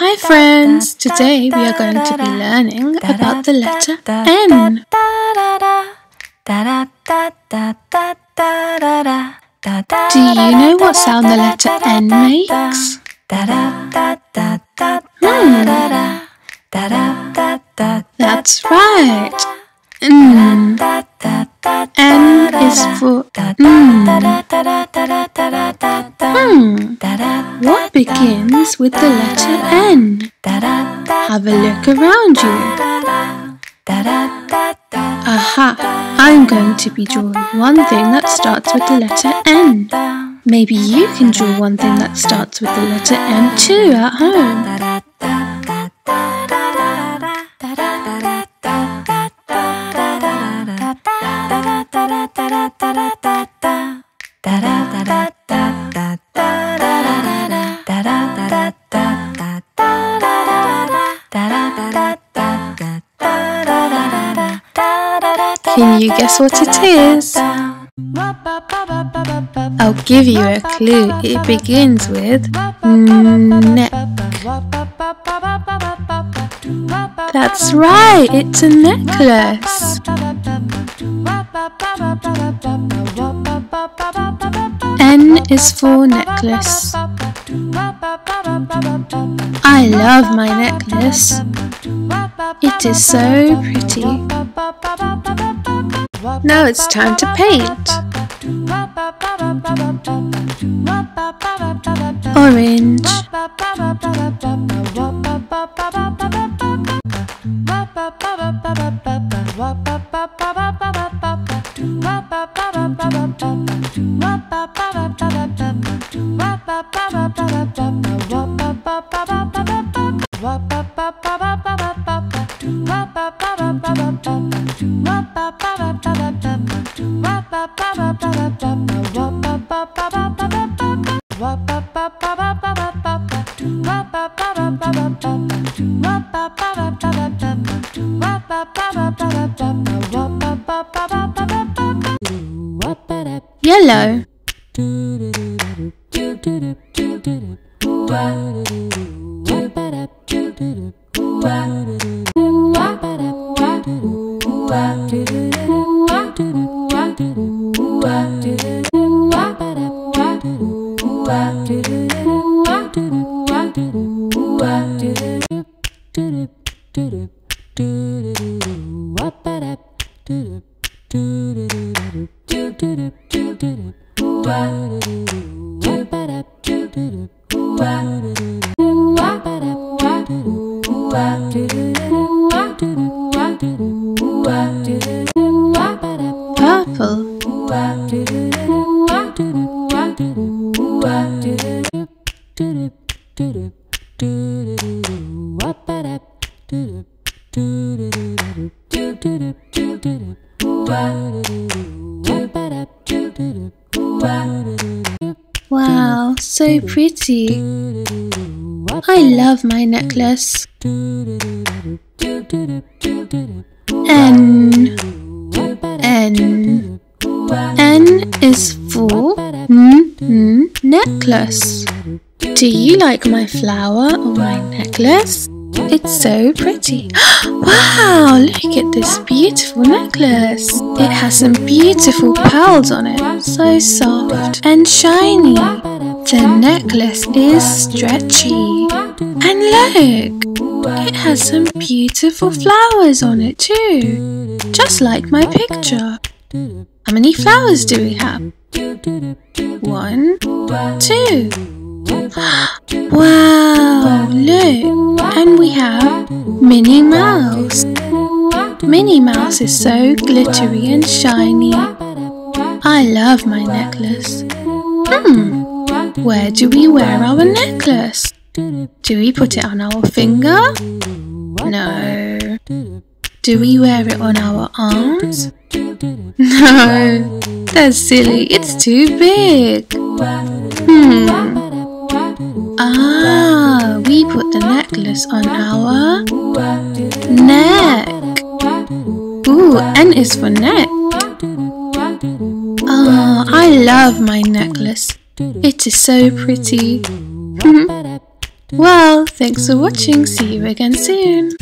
Hi friends! Today we are going to be learning about the letter N. Do you know what sound the letter N makes? Hmm. That's right. Mm. N is for mm. Hmm. What begins with the letter N? Have a look around you. Aha! I'm going to be drawing one thing that starts with the letter N. Maybe you can draw one thing that starts with the letter N too at home. You guess what it is? I'll give you a clue. It begins with neck. That's right, it's a necklace. N is for necklace. I love my necklace. It is so pretty. Now it's time to paint. Orange. Yellow. Purple. Wow, so pretty. I love my necklace. N N is for necklace. Do you like my flower or my necklace? It's so pretty. wow, look at this beautiful necklace. It has some beautiful pearls on it. So soft and shiny. The necklace is stretchy. And look, it has some beautiful flowers on it too. Just like my picture. How many flowers do we have? One, two. Wow, look, and we have Minnie Mouse. Minnie Mouse is so glittery and shiny. I love my necklace. Hmm, where do we wear our necklace? Do we put it on our finger? No. Do we wear it on our arms? No, that's silly, it's too big. Hmm. Ah, we put the necklace on our neck. Ooh, N is for neck. Ah, I love my necklace. It is so pretty. Well, thanks for watching. See you again soon.